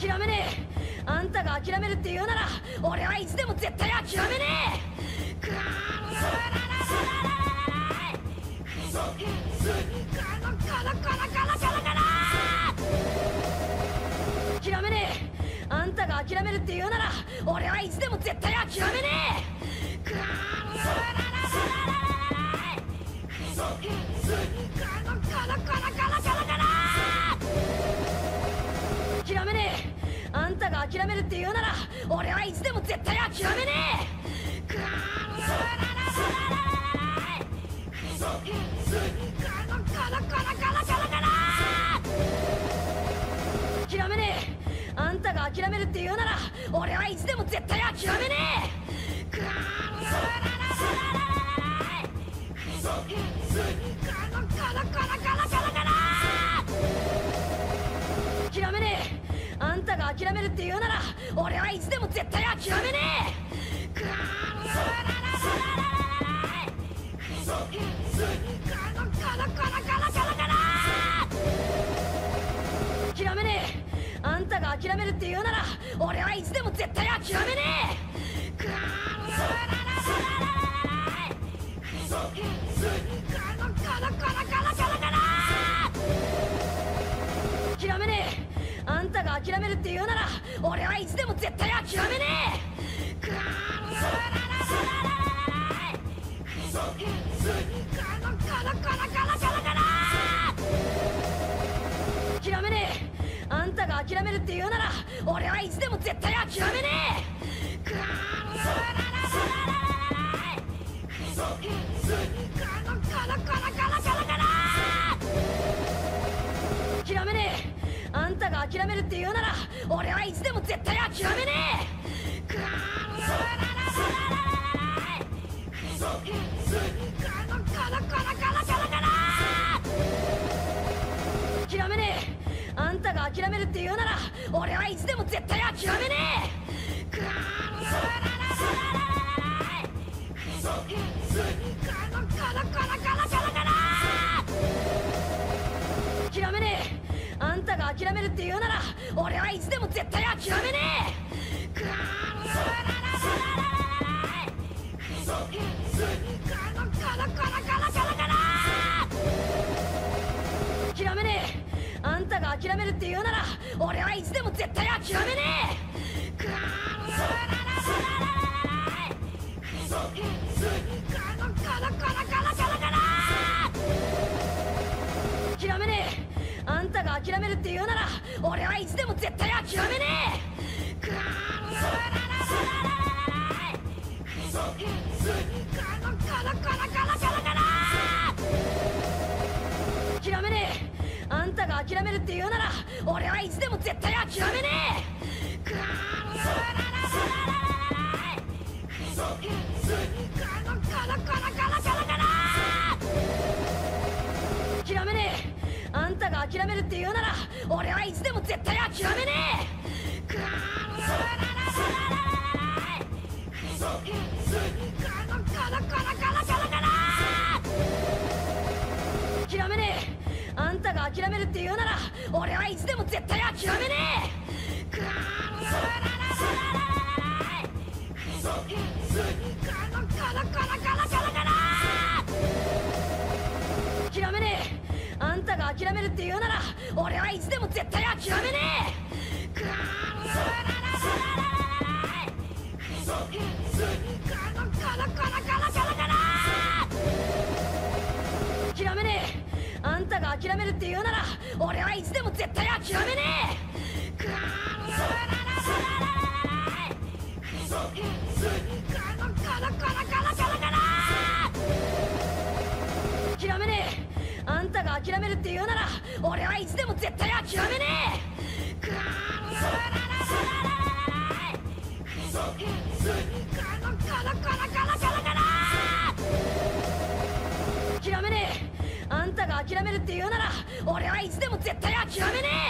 諦めねえ。あんたが諦めるって言うなら俺はいつでも絶対諦めねえ。くわ諦めねえあんたが諦めるって言うなら俺はいつでも絶対諦めね諦めるって言うなら俺はいつでも絶対諦めねえ。くわ諦めねえあんたが諦めるって言うなら俺はいつでも絶対諦めねえくわ諦めるって言うなら俺はいつでも絶対諦めねえ。くわ諦めねえ。あんたが諦めるって言うなら俺はいつでも絶対諦めねえ。くわ諦めるって言うなら俺はいつでも絶対諦めねえ。くわ諦めねえあんたが諦めるって言うなら俺はいつでも絶対諦めねえ諦めるって言うなら俺はいつでも絶対諦めねえ。くわ諦めねえあんたが諦めるって言うなら俺はいつでも絶対諦めねえくわ諦めねえ諦めるって言うなら俺はいつでも絶対諦めねえ。くわ諦めねえあんたが諦めるって言うなら俺はいつでも絶対諦めねえ諦めるって言うなら俺はいつでも絶対諦めねえ。くわ諦めねえ。あんたが諦めるって言うなら俺はいつでも絶対諦めねえ諦めるって言うなら俺はいつでも絶対諦めねえ。くわ諦めねえあんたが諦めるって言うなら俺はいつでも絶対諦めねえくわ諦めるって言うなら俺はいつでも絶対諦めねえ。くわ諦めねえあんたが諦めるって言うなら俺はいつでも絶対諦めねえんたが諦めるって言うなら俺はいつでも絶対諦めねえ。諦めねえあんたが諦めるって言うなら俺はいつでも絶対諦めねえ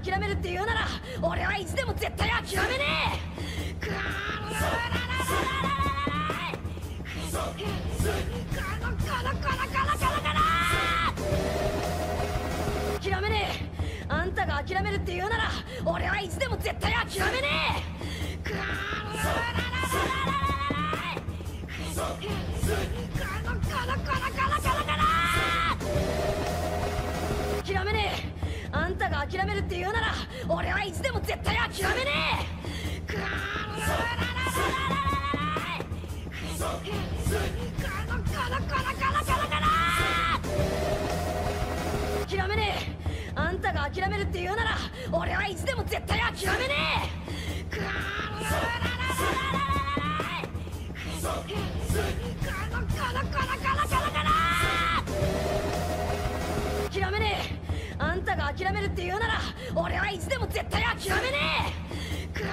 諦めるって言うなら俺はいつでも絶対諦めねえ。くら諦めねえあんたが諦めるって言うなら俺はいつでも絶対諦めねえくら諦諦めるって言うなら俺はいつでも絶対諦めねえ。諦めるって言うなら俺はいつでも絶対諦めねえ。くら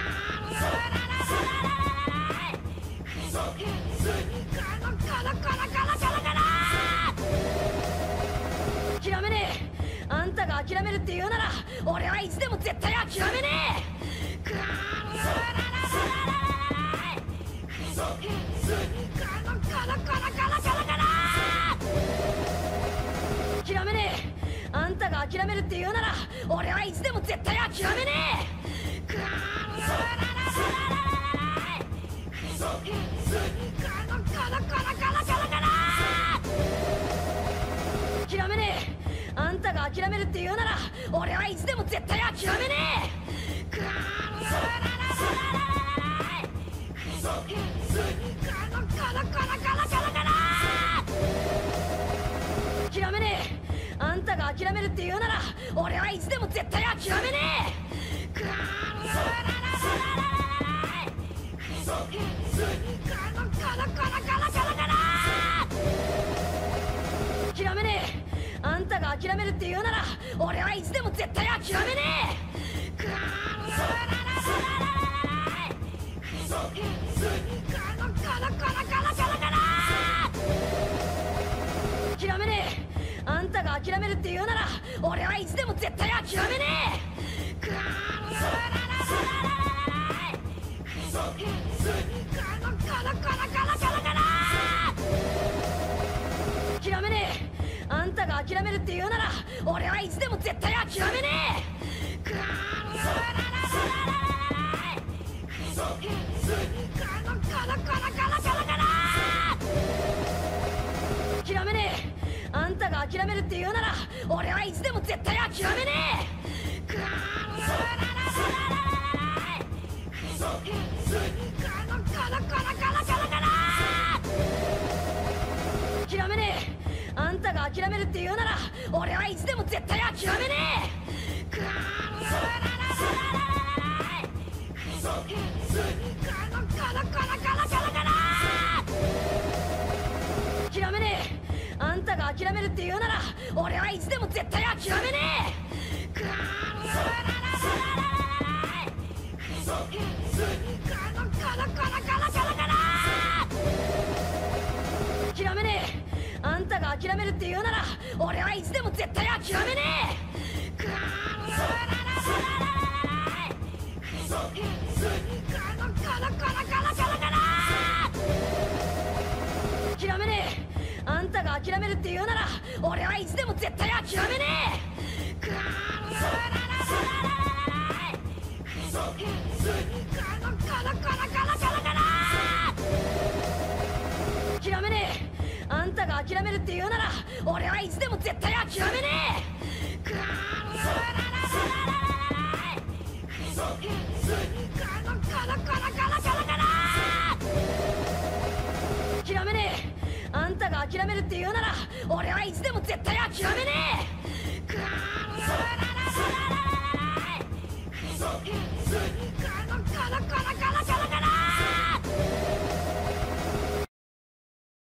諦めねえあんたが諦めるって言うなら俺はいつでも絶対諦めねえくら諦んたが諦めるって言うなら俺はいつでも絶対諦めねえ。くら諦めねえあんたが諦めるって言うなら俺はいつでも絶対諦めねえくら俺はいつでも絶対諦めねえ。くら諦めねえあんたが諦めるって言うなら俺はいつでも絶対諦めねえ諦めるって言うなら俺はいつでも絶対諦めねえ。くら諦めねえあんたが諦めるって言うなら俺はいつでも絶対諦めねえはいつでも絶対諦めねえ。くら諦めねえあんたが諦めるって言うなら俺はいつでも絶対諦めねえ諦めるって言うなら俺はいつでも絶対諦めねえ。くら諦めねえあんたが諦めるって言うなら俺はいつでも絶対諦めねえ諦めるって言うなら俺はいつでも絶対諦めねえ。くら諦めねえあんたが諦めるって言うなら俺はいつでも絶対諦めねえ諦めるって言うなら俺はいつでも絶対諦めねえ。